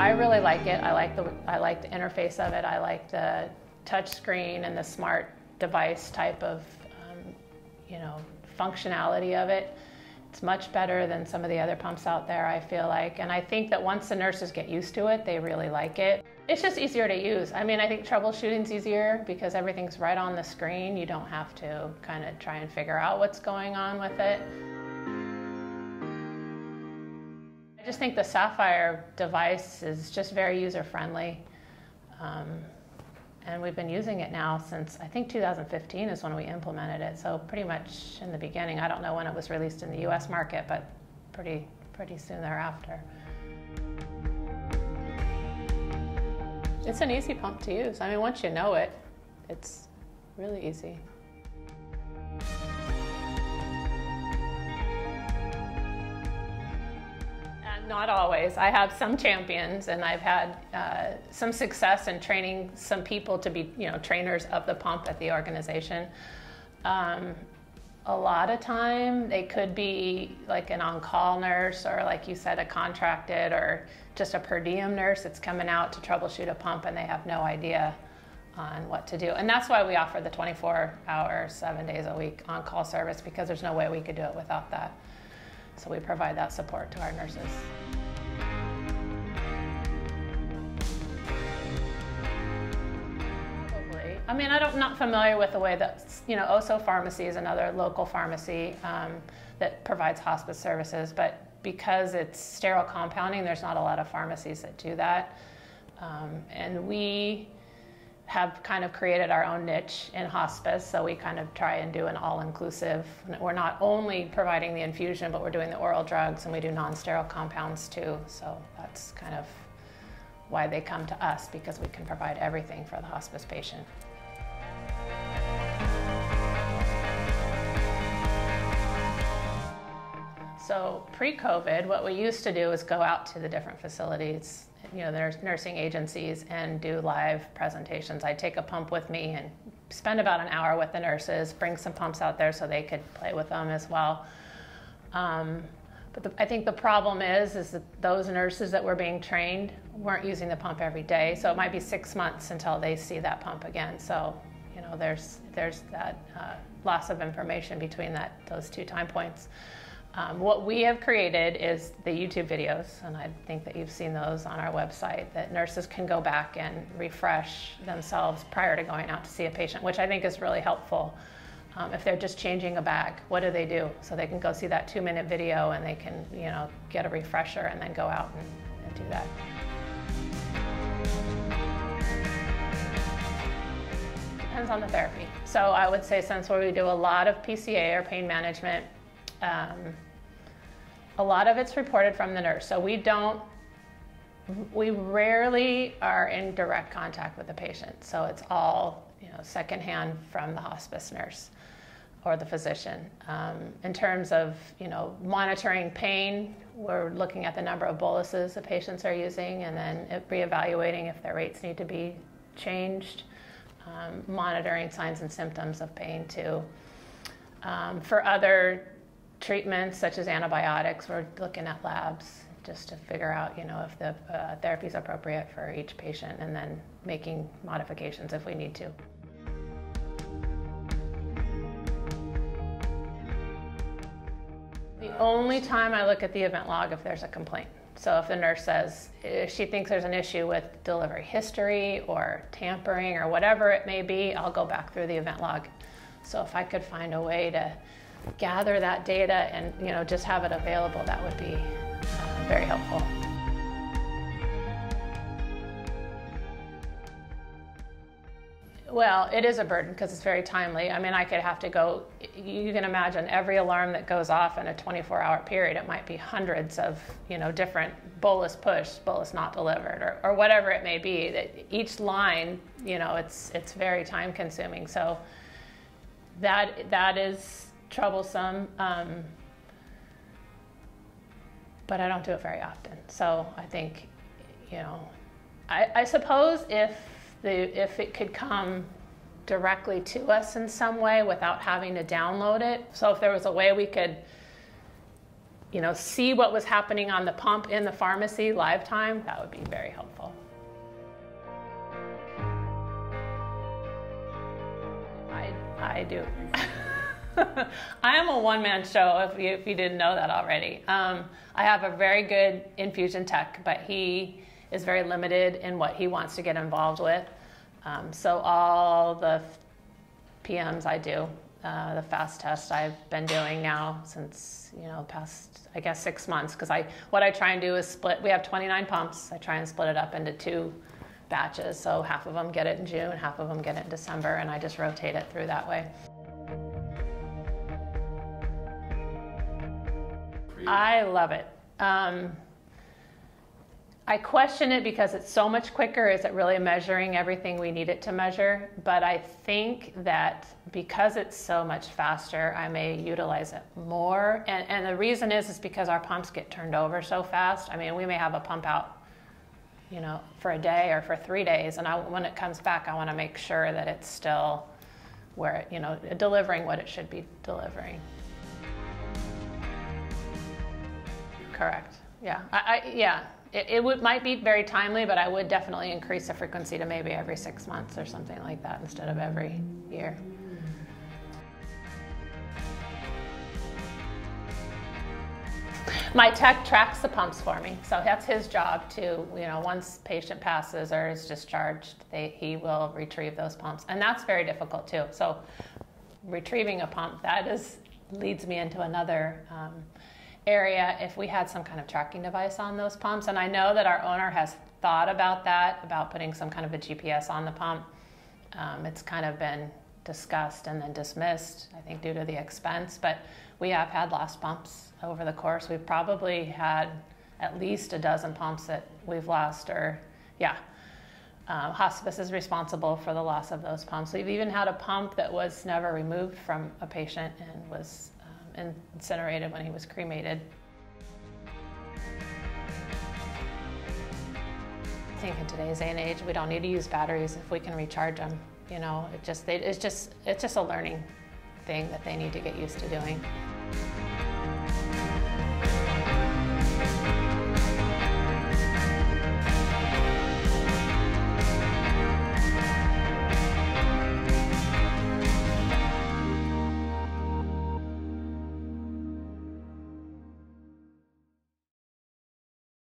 I really like it. I like the I like the interface of it. I like the touch screen and the smart device type of um, you know functionality of it. It's much better than some of the other pumps out there, I feel like. And I think that once the nurses get used to it, they really like it. It's just easier to use. I mean, I think troubleshooting's easier because everything's right on the screen. You don't have to kind of try and figure out what's going on with it. Just think the Sapphire device is just very user friendly. Um, and we've been using it now since I think 2015 is when we implemented it. So pretty much in the beginning. I don't know when it was released in the U.S. market, but pretty pretty soon thereafter. It's an easy pump to use. I mean, once you know it, it's really easy. Not always. I have some champions, and I've had uh, some success in training some people to be, you know, trainers of the pump at the organization. Um, a lot of time, they could be like an on-call nurse, or like you said, a contracted, or just a per diem nurse that's coming out to troubleshoot a pump, and they have no idea on what to do. And that's why we offer the 24-hour, seven days a week on-call service because there's no way we could do it without that. So we provide that support to our nurses. I mean, I don't, not familiar with the way that, you know, Oso Pharmacy is another local pharmacy um, that provides hospice services, but because it's sterile compounding, there's not a lot of pharmacies that do that. Um, and we have kind of created our own niche in hospice. So we kind of try and do an all inclusive. We're not only providing the infusion, but we're doing the oral drugs and we do non sterile compounds too. So that's kind of why they come to us because we can provide everything for the hospice patient. So pre-COVID, what we used to do is go out to the different facilities you know, there's nursing agencies and do live presentations. I'd take a pump with me and spend about an hour with the nurses, bring some pumps out there so they could play with them as well. Um, but the, I think the problem is, is that those nurses that were being trained weren't using the pump every day. So it might be six months until they see that pump again. So, you know, there's there's that uh, loss of information between that those two time points. Um, what we have created is the YouTube videos, and I think that you've seen those on our website, that nurses can go back and refresh themselves prior to going out to see a patient, which I think is really helpful. Um, if they're just changing a bag, what do they do? So they can go see that two minute video and they can, you know, get a refresher and then go out and, and do that. Depends on the therapy. So I would say since we do a lot of PCA or pain management, um, a lot of it's reported from the nurse. So we don't, we rarely are in direct contact with the patient. So it's all, you know, secondhand from the hospice nurse or the physician. Um, in terms of, you know, monitoring pain, we're looking at the number of boluses the patients are using and then reevaluating if their rates need to be changed. Um, monitoring signs and symptoms of pain too. Um, for other treatments such as antibiotics, we're looking at labs just to figure out, you know, if the uh, therapy is appropriate for each patient and then making modifications if we need to. The only time I look at the event log if there's a complaint. So if the nurse says if she thinks there's an issue with delivery history or tampering or whatever it may be, I'll go back through the event log. So if I could find a way to gather that data and you know just have it available, that would be uh, very helpful. Well, it is a burden because it's very timely. I mean, I could have to go, you can imagine every alarm that goes off in a 24 hour period, it might be hundreds of, you know, different bolus push, bolus not delivered, or, or whatever it may be. That each line, you know, it's, it's very time consuming. So that, that is troublesome, um, but I don't do it very often. So I think, you know, I, I suppose if the if it could come directly to us in some way without having to download it. So if there was a way we could you know, see what was happening on the pump in the pharmacy live time, that would be very helpful. I, I do. I am a one-man show. If you, if you didn't know that already, um, I have a very good infusion tech, but he is very limited in what he wants to get involved with. Um, so all the PMs I do, uh, the fast test I've been doing now since you know past I guess six months because I what I try and do is split. We have 29 pumps. I try and split it up into two batches. So half of them get it in June, half of them get it in December, and I just rotate it through that way. I love it. Um, I question it because it's so much quicker. Is it really measuring everything we need it to measure? But I think that because it's so much faster, I may utilize it more. And, and the reason is, is because our pumps get turned over so fast. I mean, we may have a pump out, you know, for a day or for three days. And I, when it comes back, I want to make sure that it's still where, it, you know, delivering what it should be delivering. Correct. Yeah. I, I yeah. It, it would, might be very timely, but I would definitely increase the frequency to maybe every six months or something like that instead of every year. My tech tracks the pumps for me, so that's his job to, you know, once patient passes or is discharged, they, he will retrieve those pumps, and that's very difficult too. So, retrieving a pump that is leads me into another um, area if we had some kind of tracking device on those pumps. And I know that our owner has thought about that, about putting some kind of a GPS on the pump. Um, it's kind of been discussed and then dismissed, I think, due to the expense. But we have had lost pumps over the course. We've probably had at least a dozen pumps that we've lost, or yeah. Uh, hospice is responsible for the loss of those pumps. We've even had a pump that was never removed from a patient and was incinerated when he was cremated. I think in today's day and age, we don't need to use batteries if we can recharge them. You know, it just they, it's just it's just a learning thing that they need to get used to doing.